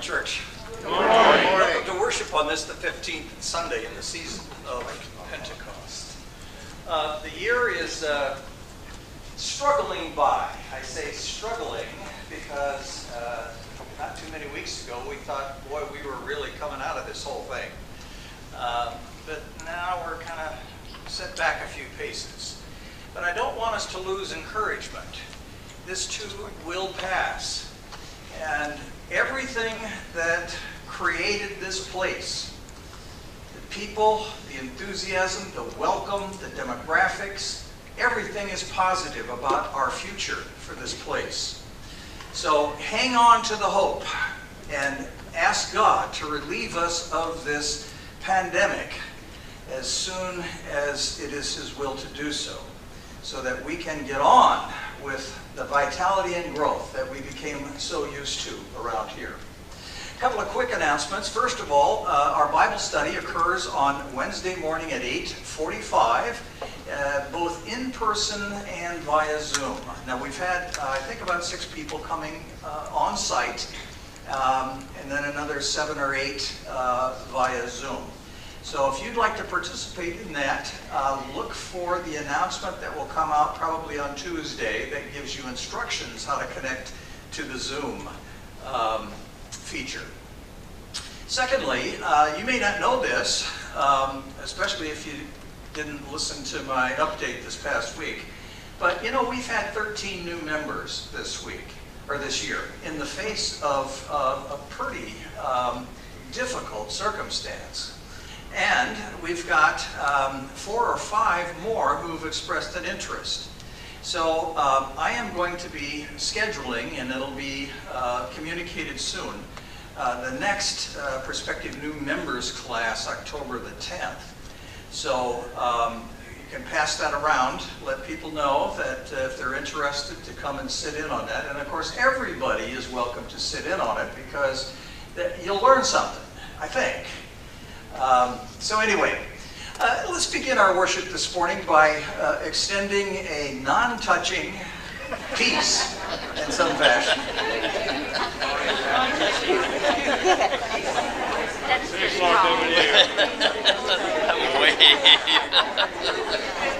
church. Welcome to worship on this, the 15th Sunday in the season of Pentecost. Uh, the year is uh, struggling by. I say struggling because uh, not too many weeks ago we thought, boy, we were really coming out of this whole thing. Um, but now we're kind of set back a few paces. But I don't want us to lose encouragement. This too will pass. And everything that created this place, the people, the enthusiasm, the welcome, the demographics, everything about our future for this place. So hang on to the hope and ask God to relieve us of this pandemic as soon as it is His will to do so, so that we can get on with the vitality and growth that we became so used to around here. Couple of quick announcements. First of all, uh, our Bible study occurs on Wednesday morning at 8:45, uh, both in person and via Zoom. Now we've had, uh, I think, about six people coming uh, on site, um, and then another seven or eight uh, via Zoom. So if you'd like to participate in that, uh, look for the announcement that will come out probably on Tuesday that gives you instructions how to connect to the Zoom um, feature. Secondly, uh, you may not know this, um, especially if you didn't listen to my update this past week, but you know we've had 13 new members this week or this year in the face of uh, a pretty um, difficult circumstance. And we've got um, four or five more who've expressed an interest. So um, I am going to be scheduling, and it'll be uh, communicated soon, uh, the next uh, prospective new members class, October the 10th. So um, you can pass that around, let people know that uh, if they're interested to come and sit in on that. And of course, everybody is welcome to sit in on it because you'll learn something, I think. Um, so anyway, uh, let's begin our worship this morning by uh, extending a non-touching peace in some fashion. That's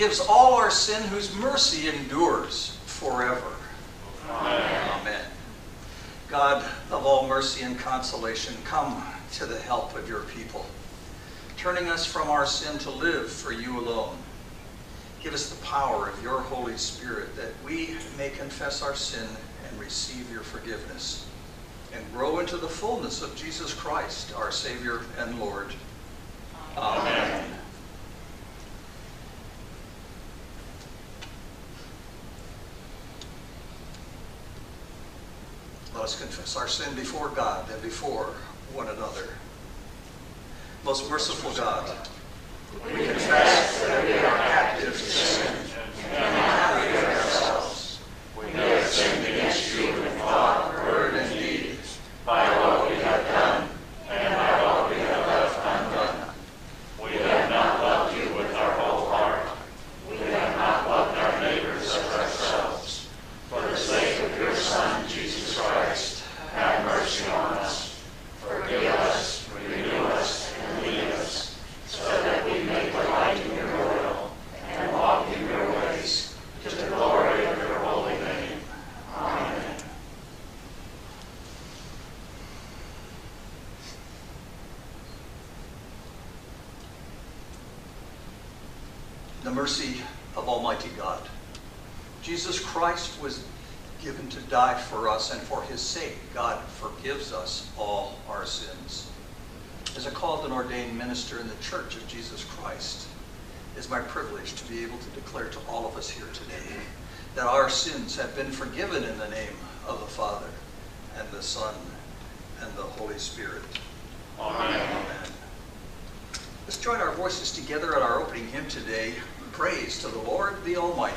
forgives all our sin, whose mercy endures forever. Amen. God of all mercy and consolation, come to the help of your people, turning us from our sin to live for you alone. Give us the power of your Holy Spirit that we may confess our sin and receive your forgiveness and grow into the fullness of Jesus Christ, our Savior and Lord. Confess our sin before God and before one another. Most merciful God, we confess that we are captive to sin and not free of ourselves. We have sinned against you in thought, word, and deed, by what we have done and by what we have left undone. We have not loved you with our whole heart. We have not loved our neighbors as ourselves. For the sake of your Son, Jesus Christ, have mercy on us. Forgive us, renew us, and lead us, so that we may delight in your will and walk in your ways, to the glory of your holy name. Amen. The mercy of Almighty God. Jesus Christ was given to die for us, and for his sake, God forgives us all our sins. As a called and ordained minister in the Church of Jesus Christ, it is my privilege to be able to declare to all of us here today that our sins have been forgiven in the name of the Father, and the Son, and the Holy Spirit. Amen. Amen. Let's join our voices together at our opening hymn today, Praise to the Lord the Almighty.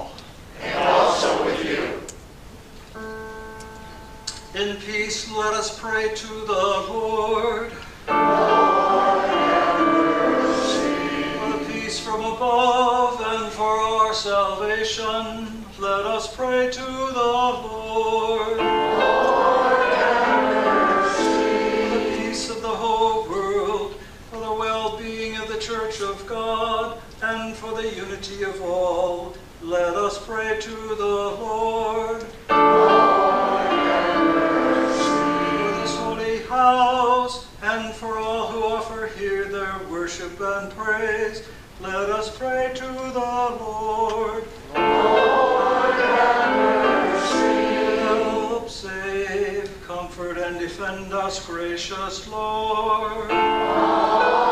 House, and for all who offer here their worship and praise, let us pray to the Lord. Lord, have mercy. Help, save, comfort, and defend us, gracious Lord. This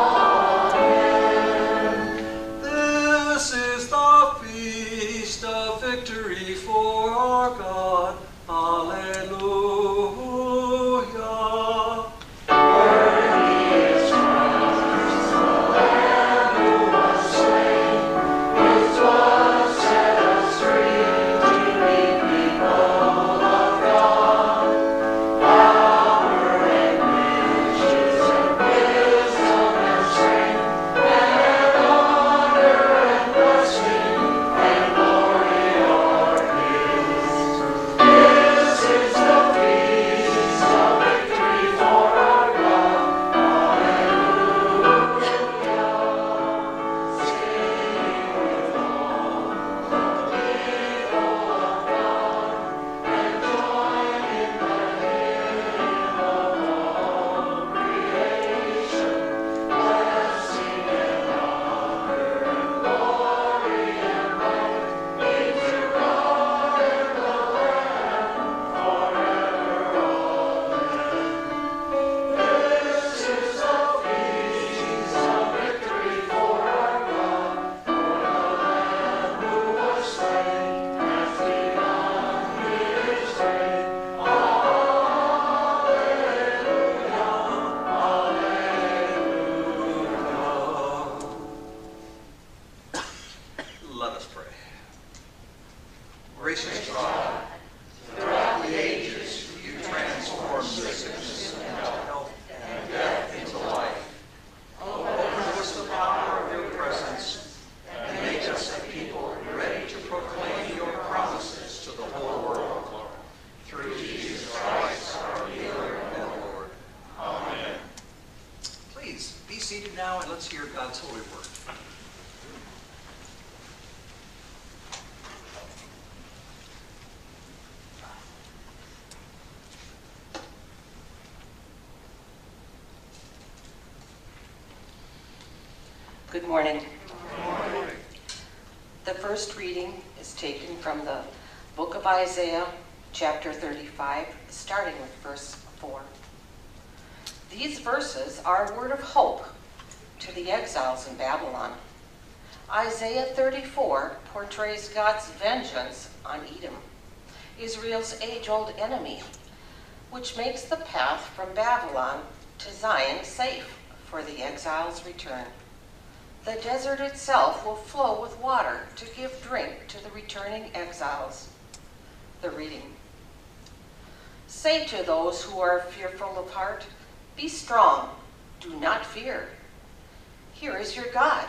Good morning. The first reading is taken from the book of Isaiah, chapter 35, starting with verse 4. These verses are a word of hope to the exiles in Babylon. Isaiah 34 portrays God's vengeance on Edom, Israel's age-old enemy, which makes the path from Babylon to Zion safe for the exiles' return. The desert itself will flow with water to give drink to the returning exiles. The reading. Say to those who are fearful of heart, Be strong, do not fear. Here is your God.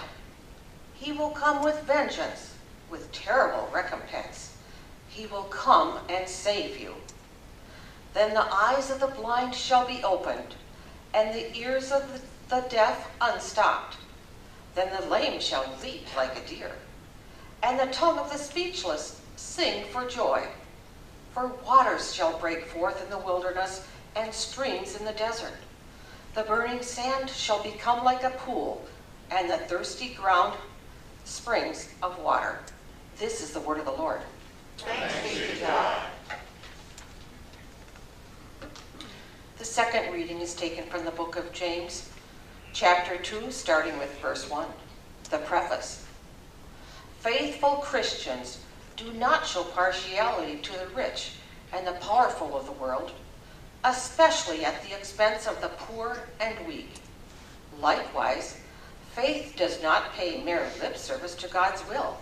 He will come with vengeance, with terrible recompense. He will come and save you. Then the eyes of the blind shall be opened, and the ears of the- deaf unstopped. Then the lame shall leap like a deer, and the tongue of the speechless sing for joy. For waters shall break forth in the wilderness, and streams in the desert. The burning sand shall become like a pool, and the thirsty ground springs of water. This is the word of the Lord. Thanks be to God. The second reading is taken from the book of James, chapter 2, starting with verse 1. The preface. Faithful Christians do not show partiality to the rich and the powerful of the world, especially at the expense of the poor and weak. Likewise, faith does not pay mere lip service to God's will.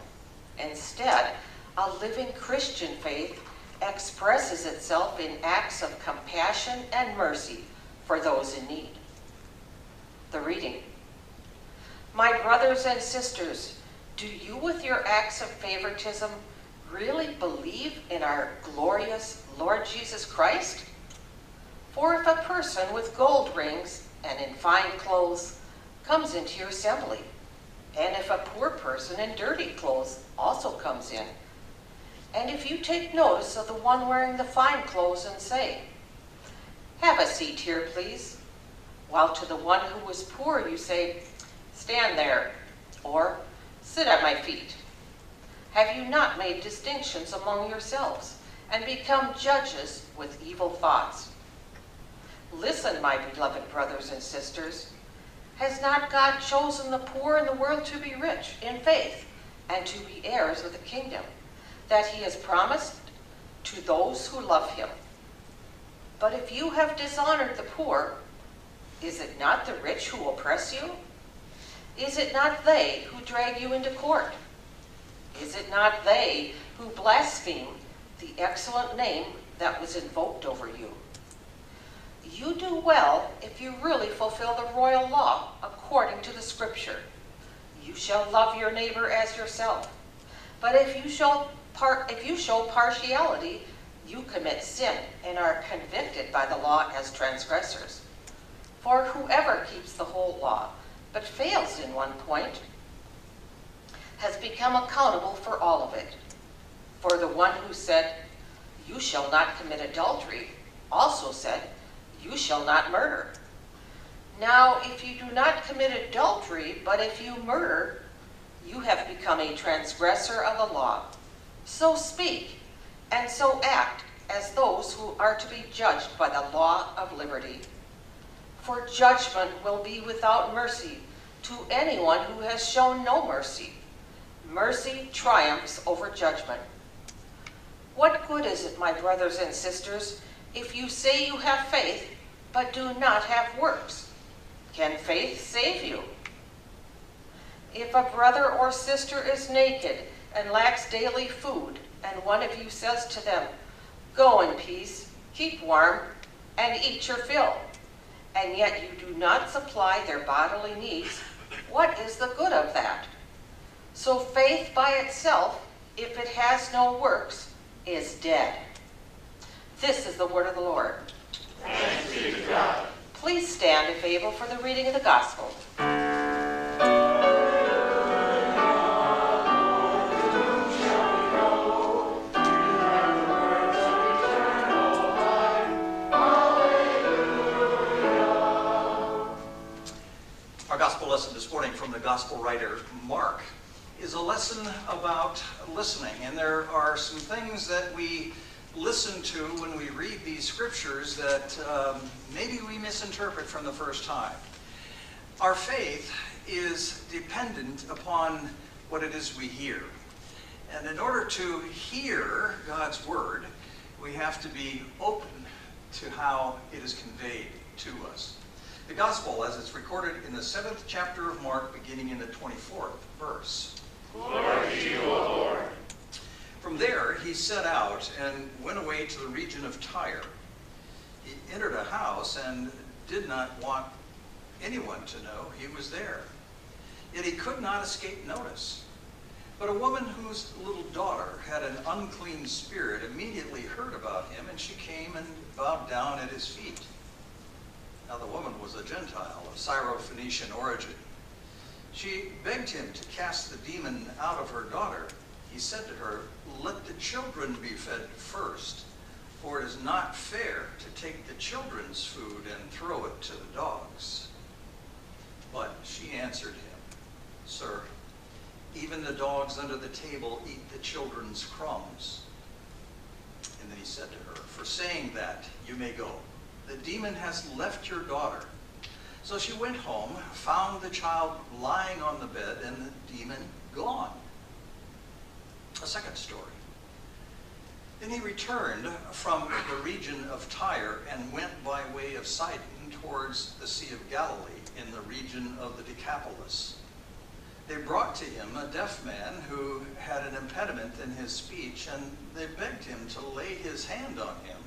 Instead, a living Christian faith expresses itself in acts of compassion and mercy for those in need. The reading. My brothers and sisters, do you with your acts of favoritism really believe in our glorious Lord Jesus Christ? For if a person with gold rings and in fine clothes comes into your assembly, and if a poor person in dirty clothes also comes in, and if you take notice of the one wearing the fine clothes and say, Have a seat here, please, while to the one who was poor you say, Stand there, or Sit at my feet. Have you not made distinctions among yourselves and become judges with evil thoughts? Listen, my beloved brothers and sisters. Has not God chosen the poor in the world to be rich in faith and to be heirs of the kingdom that he has promised to those who love him? But if you have dishonored the poor, is it not the rich who oppress you? Is it not they who drag you into court? Is it not they who blaspheme the excellent name that was invoked over you? You do well if you really fulfill the royal law according to the scripture. You shall love your neighbor as yourself. But if you show, par- if you show partiality, you commit sin and are convicted by the law as transgressors. For whoever keeps the whole law but fails in one point, has become accountable for all of it. For the one who said, You shall not commit adultery, also said, You shall not murder. Now, if you do not commit adultery, but if you murder, you have become a transgressor of the law. So speak, and so act as those who are to be judged by the law of liberty. For judgment will be without mercy to anyone who has shown no mercy. Mercy triumphs over judgment. What good is it, my brothers and sisters, if you say you have faith, but do not have works? Can faith save you? If a brother or sister is naked and lacks daily food, and one of you says to them, Go in peace, keep warm, and eat your fill, and yet you do not supply their bodily needs, what is the good of that? So faith by itself, if it has no works, is dead. This is the word of the Lord. Thanks be to God. Please stand if able for the reading of the gospel. From the gospel writer Mark is a lesson about listening. And there are some things that we listen to when we read these scriptures that um, maybe we misinterpret from the first time. Our faith is dependent upon what it is we hear. And in order to hear God's word, we have to be open to how it is conveyed to us. The gospel, as it's recorded in the seventh chapter of Mark, beginning in the 24th verse. Glory to you, O Lord. From there, he set out and went away to the region of Tyre. He entered a house and did not want anyone to know he was there. Yet he could not escape notice. But a woman whose little daughter had an unclean spirit immediately heard about him, and she came and bowed down at his feet. Now the woman was a Gentile of Syro-Phoenician origin. She begged him to cast the demon out of her daughter. He said to her, Let the children be fed first, for it is not fair to take the children's food and throw it to the dogs. But she answered him, Sir, even the dogs under the table eat the children's crumbs. And then he said to her, For saying that, you may go. The demon has left your daughter. So she went home, found the child lying on the bed, and the demon gone. A second story. Then he returned from the region of Tyre and went by way of Sidon towards the Sea of Galilee in the region of the Decapolis. They brought to him a deaf man who had an impediment in his speech, and they begged him to lay his hand on him.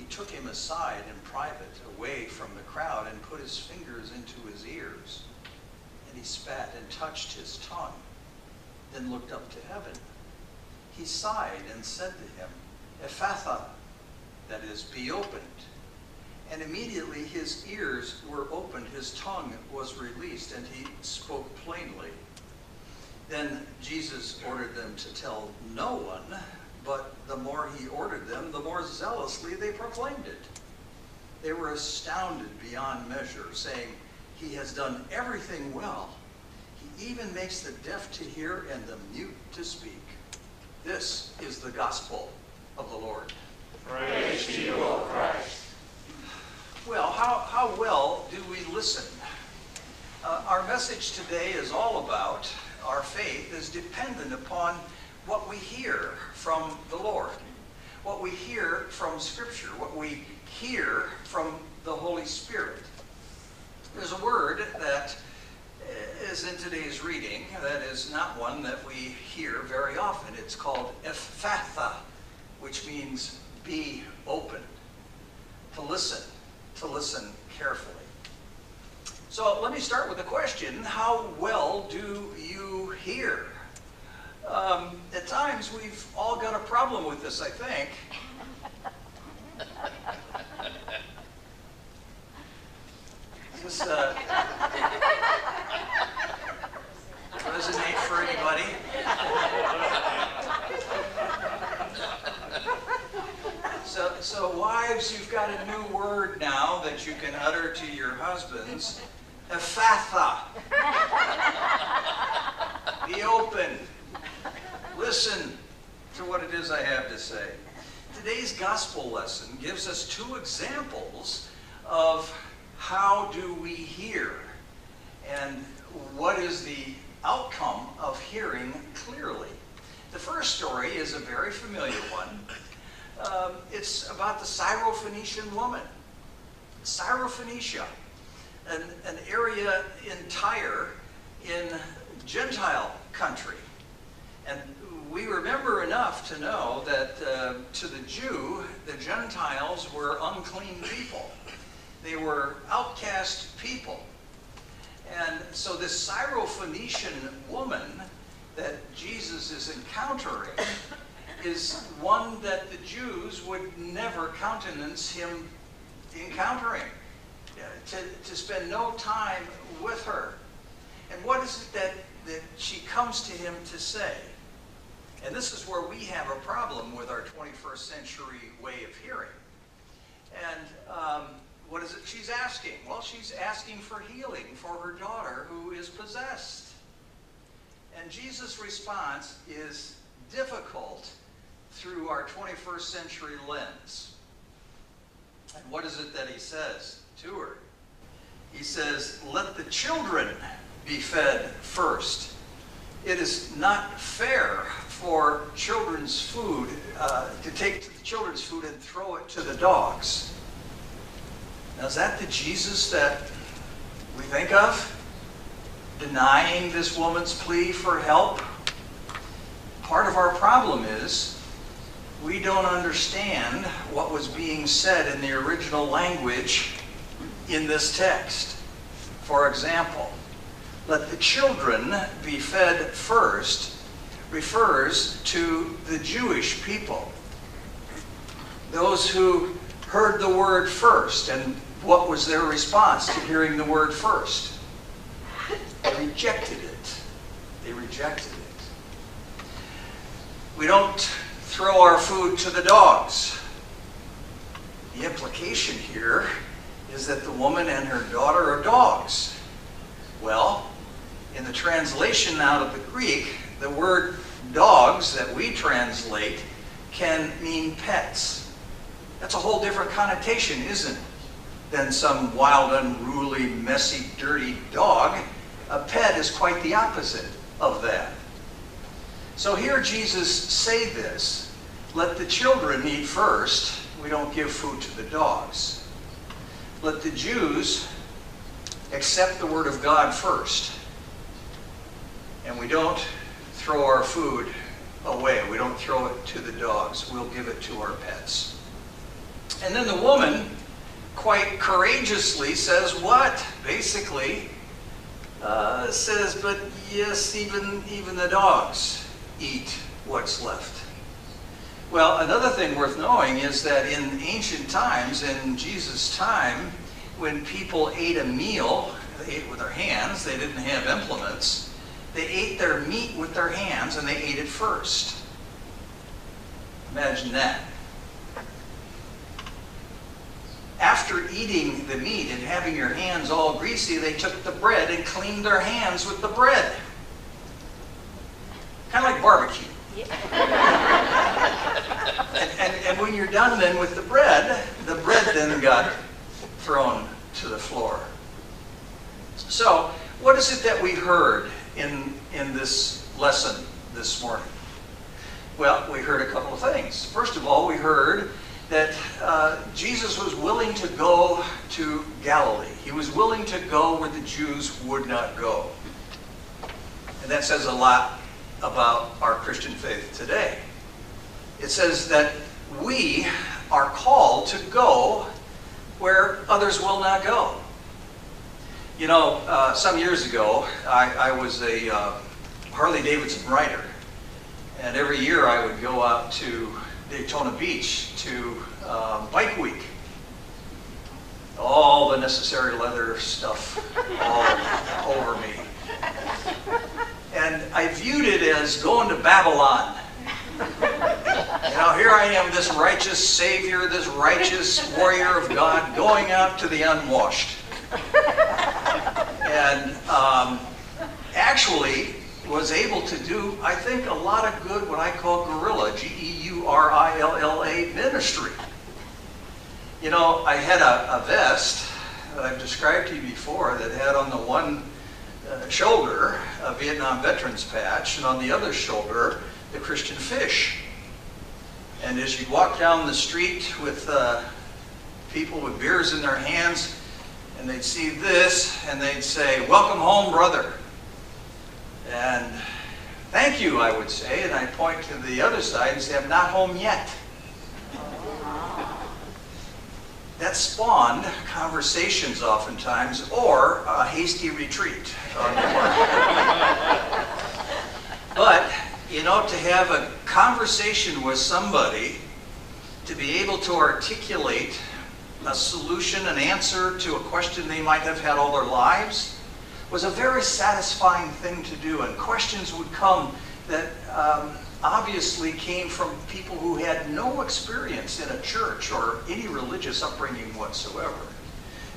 He took him aside in private, away from the crowd, and put his fingers into his ears. And he spat and touched his tongue, then looked up to heaven. he sighed and said to him, Ephphatha, that is, be opened. And immediately his ears were opened, his tongue was released, and he spoke plainly. Then Jesus ordered them to tell no one, but the more he ordered them, the more zealously they proclaimed it. They were astounded beyond measure, saying, He has done everything well. He even makes the deaf to hear and the mute to speak. This is the gospel of the Lord. Praise to you, O Christ. Well, how, how well do we listen? Uh, our message today is all about our faith is dependent upon what we hear from the Lord, what we hear from Scripture, what we hear from the Holy Spirit. There's a word that is in today's reading that is not one that we hear very often. It's called Ephphatha, which means be open, to listen, to listen carefully. So let me start with a question. How well do you hear? Um, at times, we've all got a problem with this, I think. Is this uh, resonate for anybody? So, so wives, you've got a new word now that you can utter to your husbands. Ephphatha. Be open. Listen to what it is I have to say. Today's gospel lesson gives us two examples of how do we hear and what is the outcome of hearing clearly. The first story is a very familiar one. Um, it's about the Syrophoenician woman. Syrophoenicia, an, an area in Tyre in Gentile country. And we remember enough to know that uh, to the Jew, the Gentiles were unclean people. They were outcast people. And so this Syrophoenician woman that Jesus is encountering is one that the Jews would never countenance him encountering, uh, to, to spend no time with her. And what is it that, that she comes to him to say? And this is where we have a problem with our 21st century way of hearing. And um, what is it she's asking? Well, she's asking for healing for her daughter who is possessed. And Jesus' response is difficult through our 21st century lens. And what is it that he says to her? He says, Let the children be fed first. It is not fair for children's food uh, to take the children's food and throw it to the dogs. Now, is that the Jesus that we think of? Denying this woman's plea for help? Part of our problem is we don't understand what was being said in the original language in this text. For example, let the children be fed first refers to the Jewish people. Those who heard the word first, and what was their response to hearing the word first? They rejected it. They rejected it. We don't throw our food to the dogs. The implication here is that the woman and her daughter are dogs. Well, in the translation out of the Greek, the word dogs that we translate can mean pets. That's a whole different connotation, isn't it? Than some wild, unruly, messy, dirty dog. A pet is quite the opposite of that. So here Jesus say this, let the children eat first. We don't give food to the dogs. Let the Jews accept the word of God first. And we don't throw our food away. We don't throw it to the dogs. We'll give it to our pets. And then the woman quite courageously says what? Basically, uh, says, but yes, even, even the dogs eat what's left Well, another thing worth knowing is that in ancient times, in Jesus' time, when people ate a meal, they ate with their hands, they didn't have implements, they ate their meat with their hands and they ate it first. Imagine that. After eating the meat and having your hands all greasy, they took the bread and cleaned their hands with the bread. Kind of like barbecue. and, and, and when you're done then with the bread, the bread then got thrown to the floor. So, what is it that we heard in, in this lesson this morning? Well, we heard a couple of things. First of all, we heard that uh, Jesus was willing to go to Galilee. He was willing to go where the Jews would not go. And that says a lot about our Christian faith today. It says that we are called to go where others will not go. You know, uh, some years ago, I, I was a uh, Harley Davidson rider. And every year I would go out to Daytona Beach to uh, Bike Week. All the necessary leather stuff all over me. And I viewed it as going to Babylon. You know, here I am, this righteous Savior, this righteous warrior of God, going out to the unwashed. And um, actually was able to do, I think, a lot of good, what I call guerrilla, G-E-U-R-I-L-L-A ministry. You know, I had a, a vest that I've described to you before that had on the one uh, shoulder a Vietnam veterans patch, and on the other shoulder, the Christian fish. And as you'd walk down the street with uh, people with beers in their hands, and they'd see this, and they'd say, Welcome home, brother. And thank you, I would say, and I point to the other side and say, I'm not home yet. That spawned conversations oftentimes or a hasty retreat. but, you know, to have a conversation with somebody, to be able to articulate a solution, an answer to a question they might have had all their lives, was a very satisfying thing to do. And questions would come that um, obviously came from people who had no experience in a church or any religious upbringing whatsoever.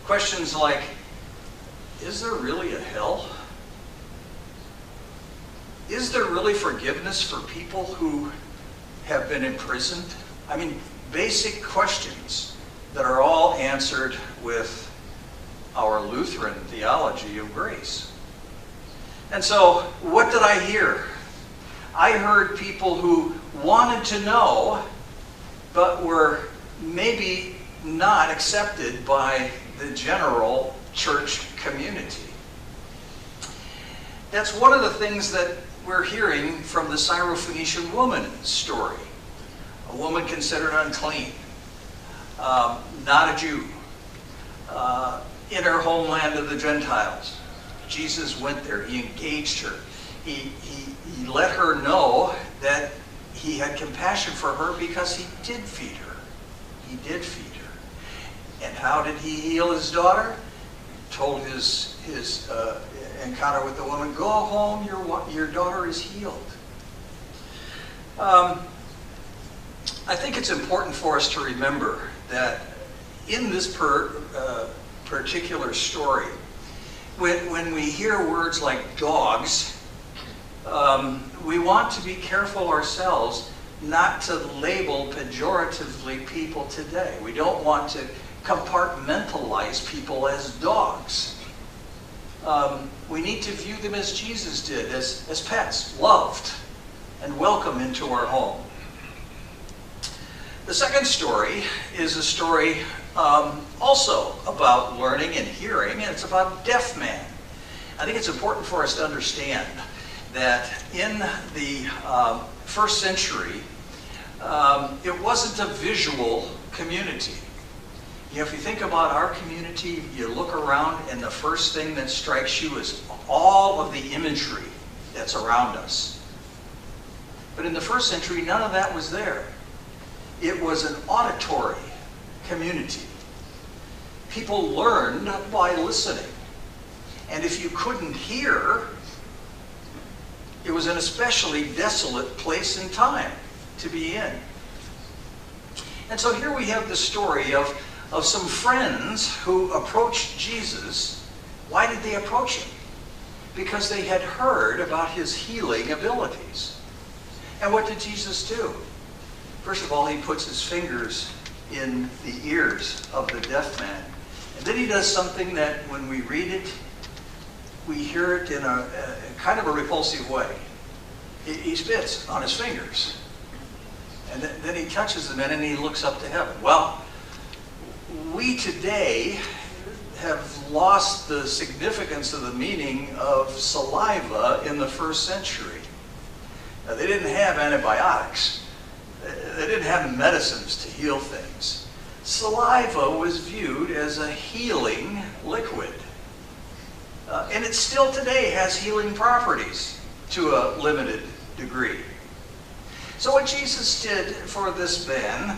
Questions like, is there really a hell? Is there really forgiveness for people who have been imprisoned? I mean, basic questions that are all answered with our Lutheran theology of grace. And so, what did I hear? I heard people who wanted to know, but were maybe not accepted by the general church community. That's one of the things that we're hearing from the Syrophoenician woman story. A woman considered unclean, um, not a Jew, uh, in her homeland of the Gentiles. Jesus went there. He engaged her. He, he, he let her know that he had compassion for her because he did feed her. He did feed her. And how did he heal his daughter? He Told his, his uh, encounter with the woman, go home, your, your daughter is healed. Um, I think it's important for us to remember that in this per, uh, particular story, when, when we hear words like dogs, um, we want to be careful ourselves not to label pejoratively people today. We don't want to compartmentalize people as dogs. Um, we need to view them as Jesus did, as, as pets, loved and welcome into our home. The second story is a story um, also about learning and hearing, and it's about deaf man. I think it's important for us to understand that in the um, first century, um, it wasn't a visual community. You know, if you think about our community, you look around and the first thing that strikes you is all of the imagery that's around us. But in the first century, none of that was there. It was an auditory community. People learned by listening. And if you couldn't hear, it was an especially desolate place and time to be in. And so here we have the story of, of some friends who approached Jesus. Why did they approach him? Because they had heard about his healing abilities. And what did Jesus do? First of all, he puts his fingers in the ears of the deaf man. And then he does something that when we read it, we hear it in a, a kind of a repulsive way. He, he spits on his fingers. And th- then he touches the them and he looks up to heaven. Well, we today have lost the significance of the meaning of saliva in the first century. Now, they didn't have antibiotics. They didn't have medicines to heal things. Saliva was viewed as a healing liquid. Uh, and it still today has healing properties to a limited degree. So what Jesus did for this man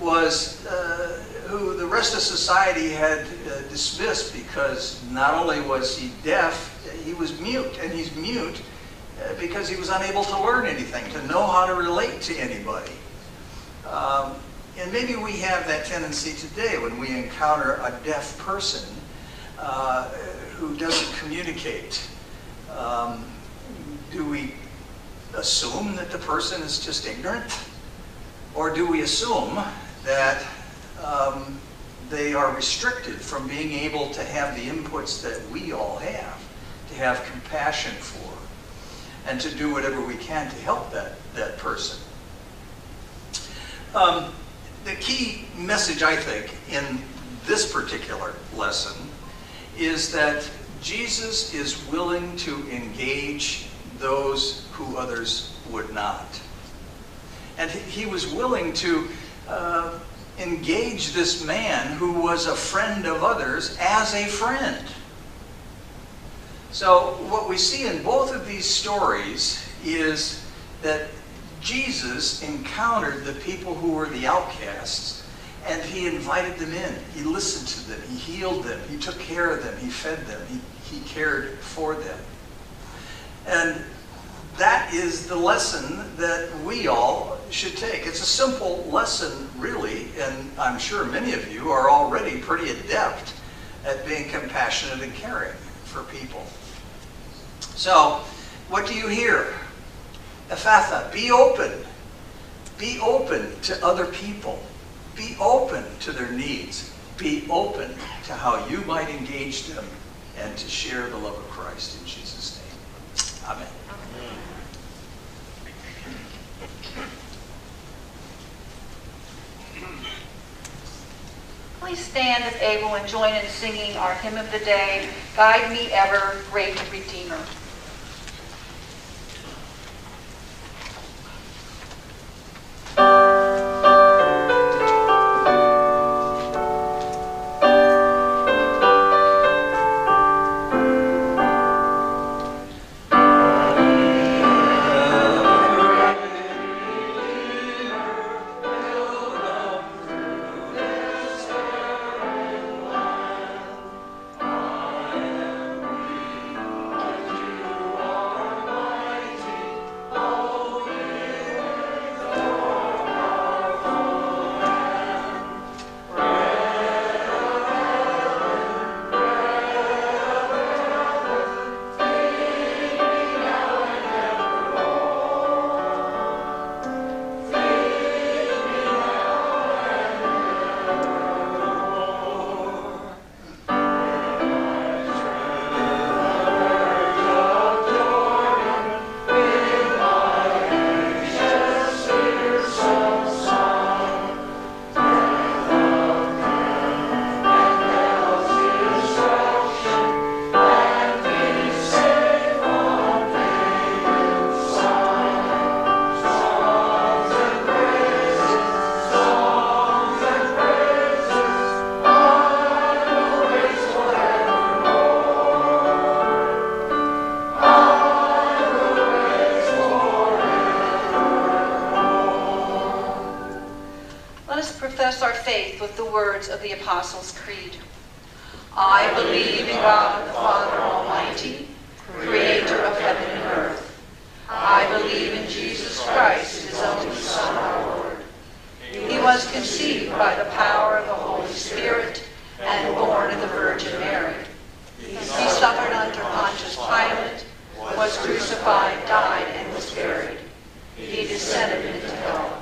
was, uh, who the rest of society had uh, dismissed because not only was he deaf, he was mute. And he's mute uh, because he was unable to learn anything, to know how to relate to anybody. Maybe we have that tendency today when we encounter a deaf person uh, who doesn't communicate. Um, do we assume that the person is just ignorant? Or do we assume that um, they are restricted from being able to have the inputs that we all have, to have compassion for, and to do whatever we can to help that, that person? Um, the key message, I think, in this particular lesson is that Jesus is willing to engage those who others would not. And he was willing to uh, engage this man who was a friend of others as a friend. So, what we see in both of these stories is that Jesus encountered the people who were the outcasts and he invited them in. He listened to them. He healed them. He took care of them. He fed them. He, he cared for them. And that is the lesson that we all should take. It's a simple lesson, really, and I'm sure many of you are already pretty adept at being compassionate and caring for people. So, what do you hear? Ephphatha, be open. Be open to other people. Be open to their needs. Be open to how you might engage them and to share the love of Christ in Jesus' name. Amen. Please stand if able and join in singing our hymn of the day, Guide Me Ever, Great Redeemer. Our faith with the words of the Apostles' Creed. I believe in God the Father Almighty, creator of heaven and earth. I believe in Jesus Christ, his only Son, our Lord. He was conceived by the power of the Holy Spirit and born of the Virgin Mary. He suffered under Pontius Pilate, was crucified, died, and was buried. He descended into hell.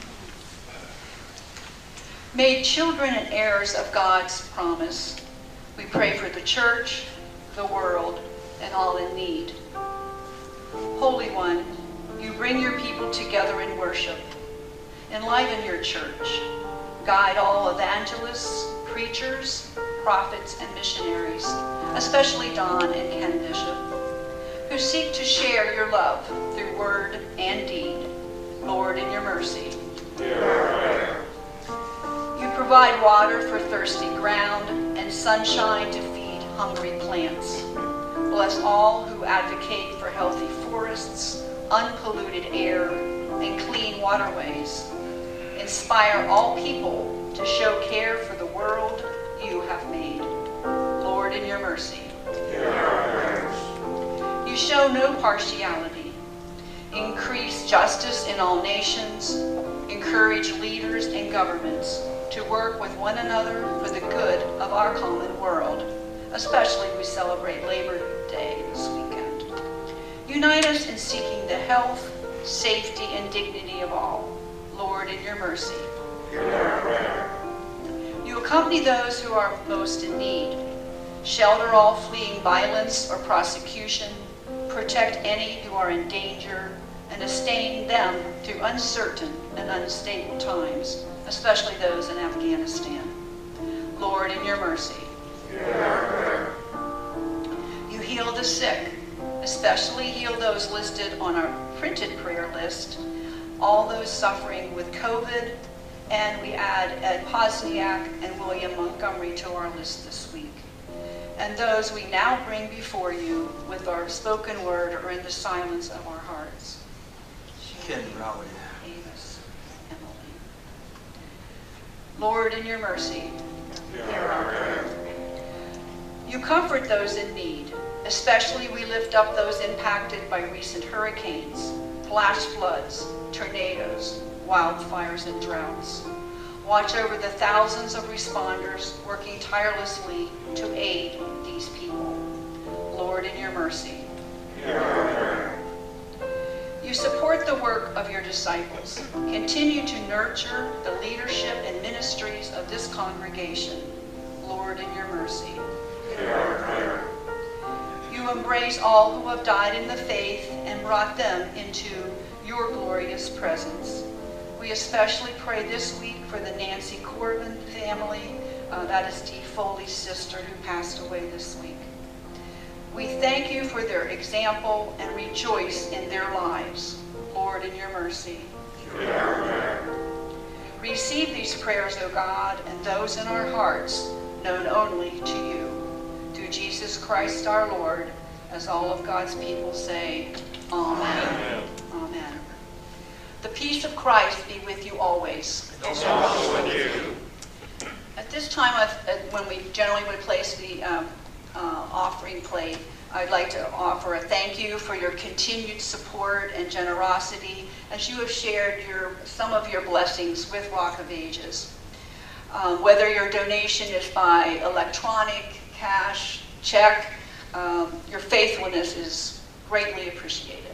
Made children and heirs of God's promise, we pray for the church, the world, and all in need. Holy One, you bring your people together in worship. Enliven your church. Guide all evangelists, preachers, prophets, and missionaries, especially Don and Ken Bishop, who seek to share your love through word and deed. Lord, in your mercy. Provide water for thirsty ground and sunshine to feed hungry plants. Bless all who advocate for healthy forests, unpolluted air, and clean waterways. Inspire all people to show care for the world you have made. Lord, in your mercy. You show no partiality. Increase justice in all nations. Encourage leaders and governments to work with one another for the good of our common world. Especially we celebrate Labor Day this weekend. Unite us in seeking the health, safety, and dignity of all. Lord, in your mercy. You accompany those who are most in need. Shelter all fleeing violence or prosecution. Protect any who are in danger and sustain them through uncertain and unstable times, especially those in Afghanistan. Lord, in your mercy. You heal the sick, especially heal those listed on our printed prayer list, all those suffering with COVID, and we add Ed Posniak and William Montgomery to our list this week. And those we now bring before you with our spoken word or in the silence of our hearts. Ken Rowley. Lord, in your mercy, you comfort those in need. Especially we lift up those impacted by recent hurricanes, flash floods, tornadoes, wildfires, and droughts. Watch over the thousands of responders working tirelessly to aid these people. Lord, in your mercy. You support the work of your disciples. Continue to nurture the leadership and ministries of this congregation. Lord, in your mercy. You embrace all who have died in the faith and brought them into your glorious presence. We especially pray this week for the Nancy Corbin family. Uh, that is Dee Foley's sister who passed away this week. We thank you for their example and rejoice in their lives. Lord, in your mercy. Receive these prayers, O God, and those in our hearts, known only to you. Through Jesus Christ our Lord, as all of God's people say, Amen. Amen. The peace of Christ be with you always. At this time, I've- uh, when we generally would place the um, uh, offering plate, I'd like to offer a thank you for your continued support and generosity as you have shared your, some of your blessings with Rock of Ages. Um, Whether your donation is by electronic, cash, check, um, your faithfulness is greatly appreciated.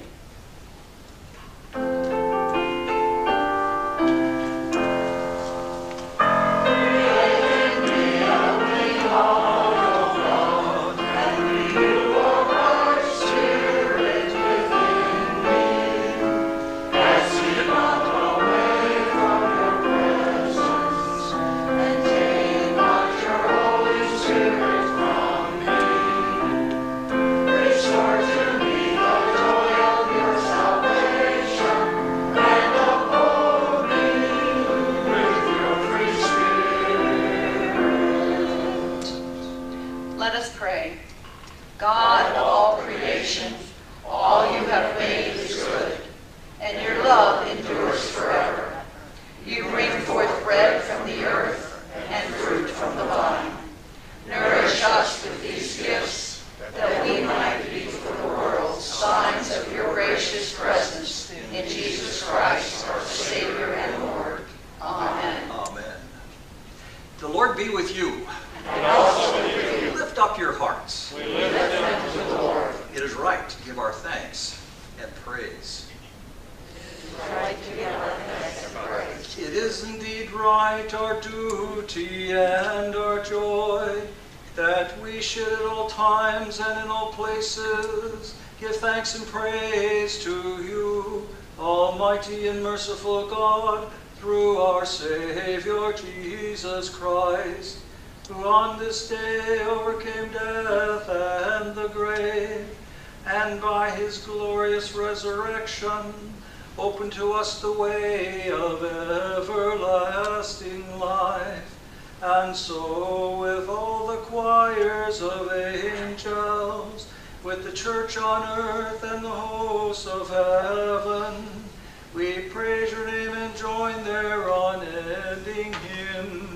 let us pray. God of all creation, all you have made is good, and your love endures forever. You bring forth bread from the earth and fruit from the vine. Nourish us with these gifts, that we might be for the world signs of your gracious presence in Jesus Christ, our Savior and Lord. Amen. Amen. The Lord be with you. And also with you. Lift up your hearts. We lift them to the Lord. It is right to give our thanks and praise. It is indeed right, our duty and our joy, that we should at all times and in all places give thanks and praise to you, Almighty and merciful God, through our Savior Jesus Christ, who on this day overcame death and the grave, and by his glorious resurrection opened to us the way of everlasting life. And so, with all the choirs of angels, with the church on earth and the hosts of heaven, we praise your name and join their unending hymn.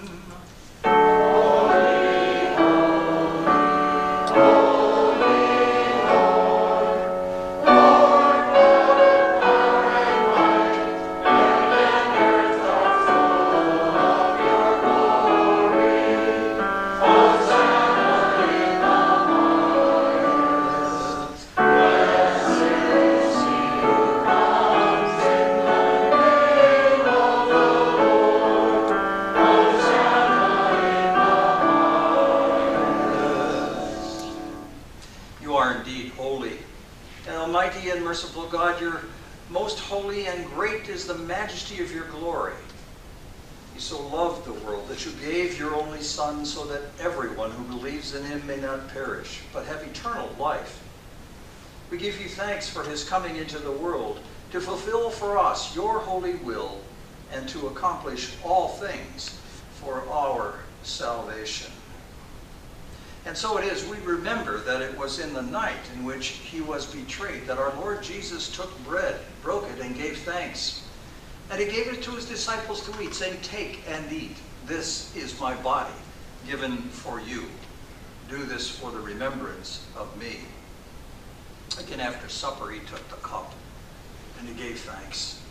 Majesty of your glory. You so loved the world that you gave your only Son so that everyone who believes in him may not perish, but have eternal life. We give you thanks for his coming into the world to fulfill for us your holy will and to accomplish all things for our salvation. And so it is, we remember that it was in the night in which he was betrayed that our Lord Jesus took bread, broke it, and gave thanks. And he gave it to his disciples to eat, saying, Take and eat. This is my body, given for you. Do this for the remembrance of me. Again, after supper, he took the cup, and he gave thanks.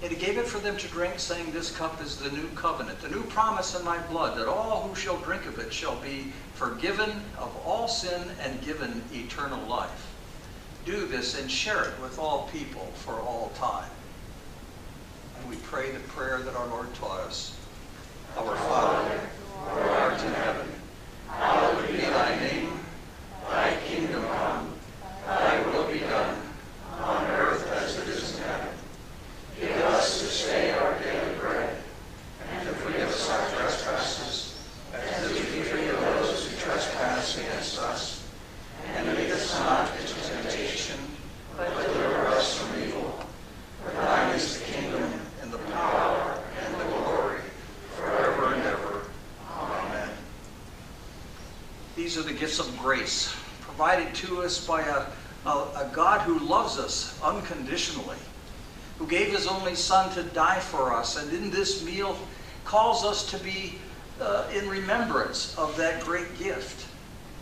And he gave it for them to drink, saying, This cup is the new covenant, the new promise in my blood, that all who shall drink of it shall be forgiven of all sin and given eternal life. Do this and share it with all people for all time. And we pray the prayer that our Lord taught us. Our Father, who art in heaven, hallowed be thy name. Thy kingdom come, thy will be done, on earth as it is in heaven. Give us this day our daily bread, and forgive us our trespasses, as we forgive those who trespass against us. And lead us not into temptation, but deliver us from evil. For thine is the kingdom, and the power, and the glory, forever and ever. Amen. These are the gifts of grace provided to us by a, a, a God who loves us unconditionally who gave his only son to die for us, and in this meal calls us to be uh, in remembrance of that great gift,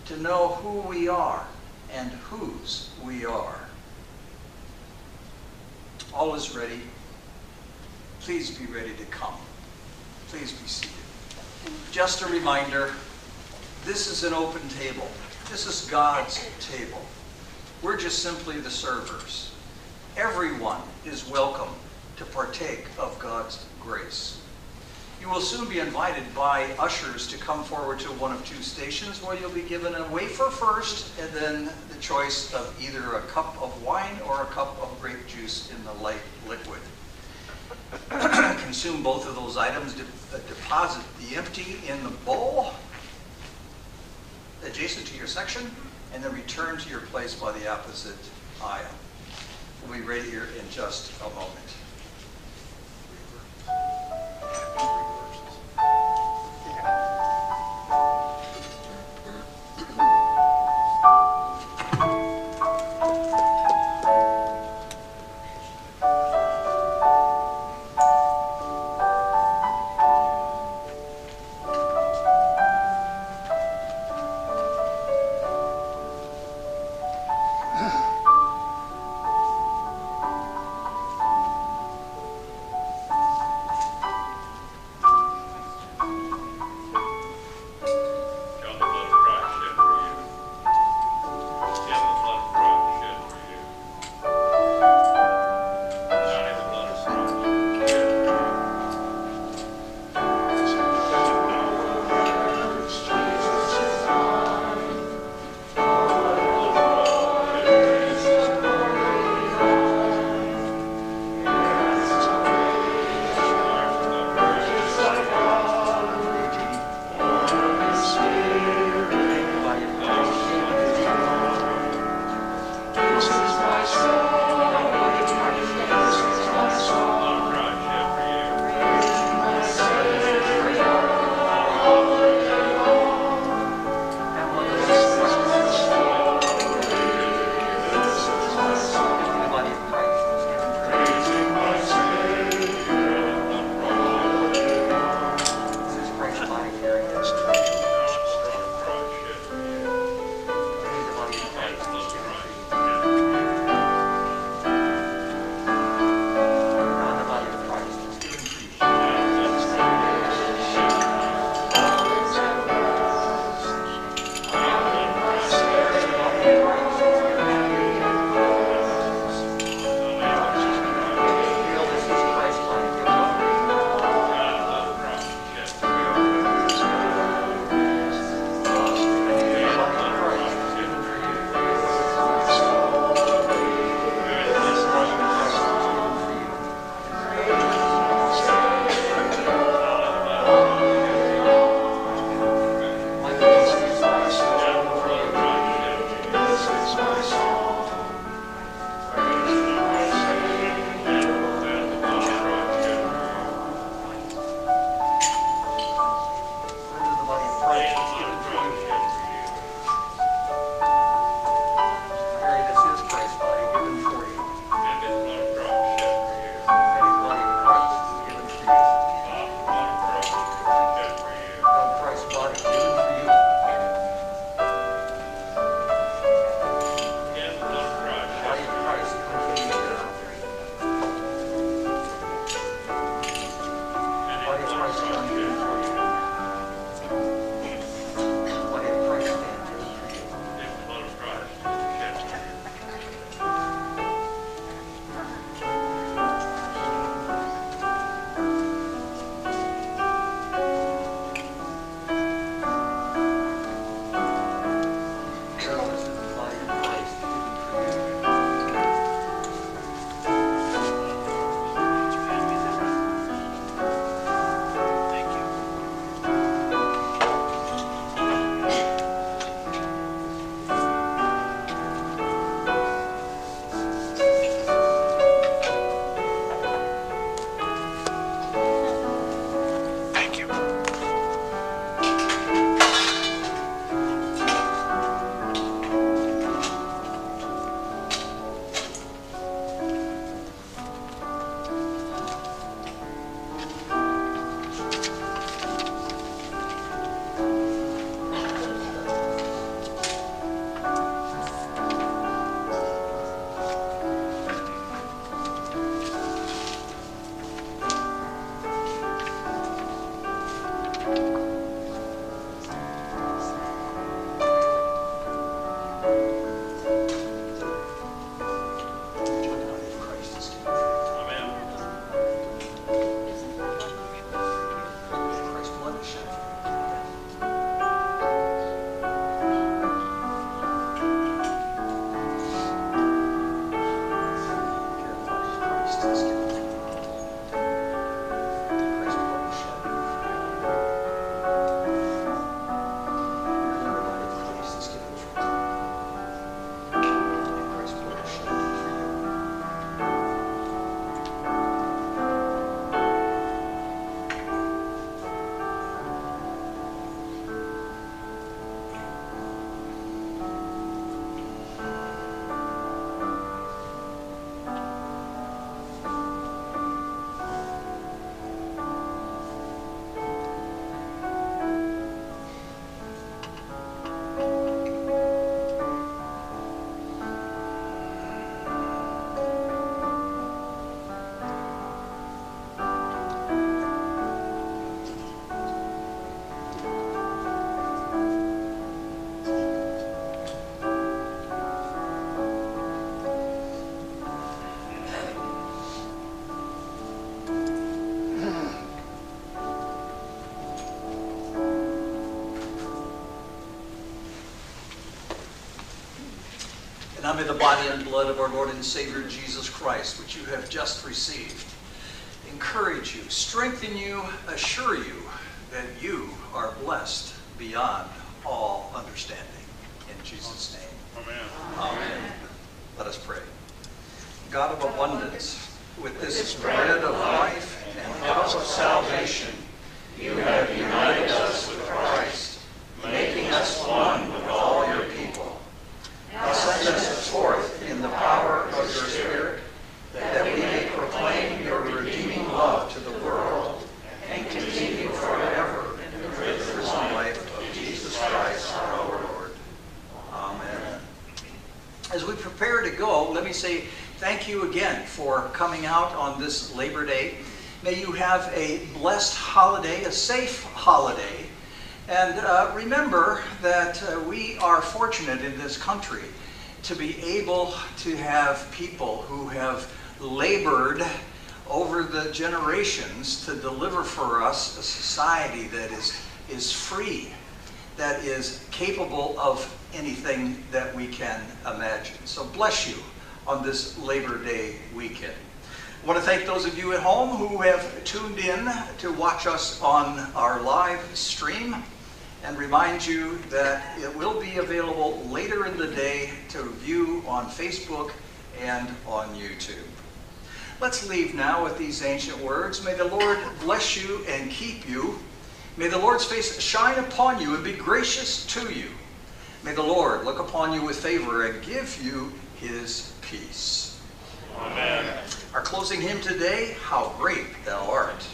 to know who we are and whose we are. All is ready. Please be ready to come. Please be seated. Just a reminder, this is an open table. This is God's table. We're just simply the servers everyone is welcome to partake of God's grace. You will soon be invited by ushers to come forward to one of two stations where you'll be given a wafer first and then the choice of either a cup of wine or a cup of grape juice in the light liquid. Consume both of those items, de- uh, deposit the empty in the bowl adjacent to your section, and then return to your place by the opposite aisle. We'll be ready here in just a moment. May the body and blood of our Lord and Savior Jesus Christ, which you have just received, encourage you, strengthen you, assure you that you are blessed beyond all understanding. In Jesus' name. Amen. Amen. Let us pray. God of abundance, with this bread of life and cup of salvation, you have united us with Christ, making us one with all your people. Now send us forth in the power of your Spirit, that we may proclaim your redeeming love to the world and continue forever in the risen life of Jesus Christ our Lord. Amen. As we prepare to go, let me say thank you again for coming out on this Labor Day. May you have a blessed holiday, a safe holiday. And uh, remember that uh, we are fortunate in this country to be able to have people who have labored over the generations to deliver for us a society that is, is free, that is capable of anything that we can imagine. So bless you on this Labor Day weekend. I want to thank those of you at home who have tuned in to watch us on our live stream and remind you that it will be available later in the day to view on Facebook and on YouTube. Let's leave now with these ancient words. May the Lord bless you and keep you. May the Lord's face shine upon you and be gracious to you. May the Lord look upon you with favor and give you his peace. Amen. Our closing hymn today, How Great Thou Art.